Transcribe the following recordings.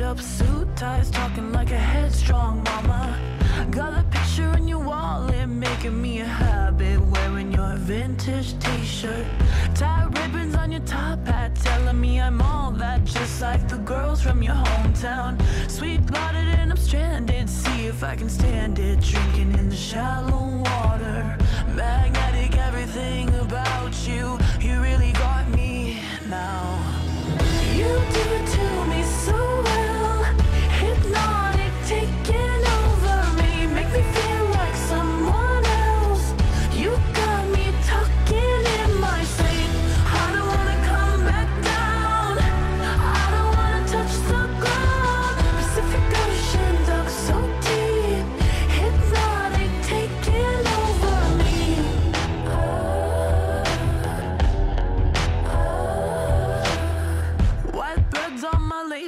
Straight up suit ties, talking like a headstrong mama. Got a picture in your wallet, making me a habit. Wearing your vintage t-shirt. Tie ribbons on your top hat, telling me I'm all that. Just like the girls from your hometown. Sweet blooded and I'm stranded, see if I can stand it. Drinking in the shallow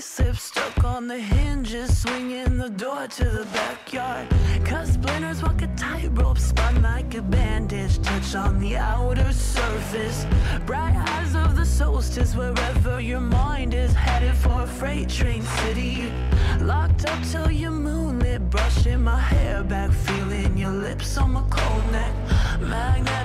lips, stuck on the hinges, swinging the door to the backyard. Cause splinters walk a tightrope, spun like a bandage, touch on the outer surface. Bright eyes of the solstice, wherever your mind is headed for a freight train city. Locked up till you're moonlit, brushing my hair back, feeling your lips on my cold neck. Everything